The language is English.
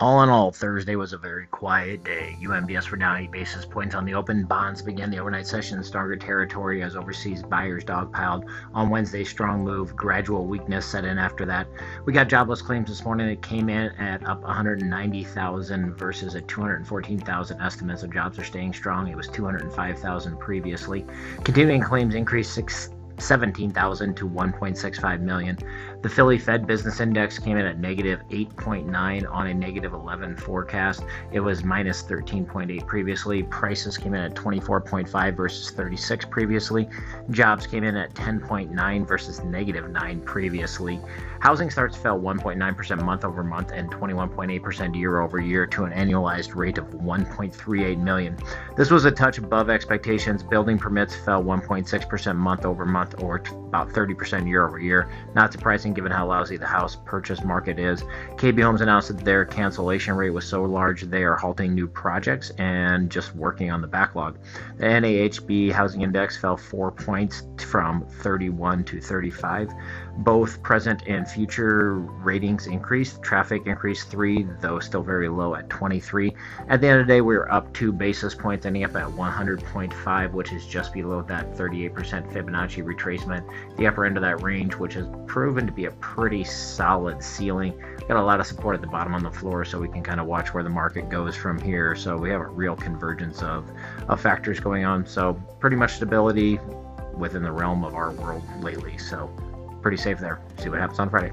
All in all, Thursday was a very quiet day. UMBS were down 8 basis points on the open. Bonds began the overnight session in stronger territory as overseas buyers dogpiled. On Wednesday, strong move, gradual weakness set in after that. We got jobless claims this morning. It came in at up 190,000 versus a 214,000 estimates of jobs are staying strong. It was 205,000 previously. Continuing claims increased 6 17,000 to 1.65 million. The Philly Fed Business Index came in at negative 8.9 on a negative 11 forecast. It was minus 13.8 previously. Prices came in at 24.5 versus 36 previously. Jobs came in at 10.9 versus negative 9 previously. Housing starts fell 1.9% month over month and 21.8% year over year to an annualized rate of 1.38 million. This was a touch above expectations. Building permits fell 1.6% month over month or about 30% year over year. Not surprising given how lousy the house purchase market is. KB Homes announced that their cancellation rate was so large they are halting new projects and just working on the backlog. The NAHB housing index fell 4 points from 31 to 35. Both present and future ratings increased. Traffic increased 3, though still very low at 23. At the end of the day, we were up 2 basis points, ending up at 100.5, which is just below that 38% Fibonacci retracement, the upper end of that range, which has proven to be a pretty solid ceiling. Got a lot of support at the bottom on the floor, so we can kind of watch where the market goes from here. So we have a real convergence of, of factors going on. So pretty much stability within the realm of our world lately. So pretty safe there. See what happens on Friday.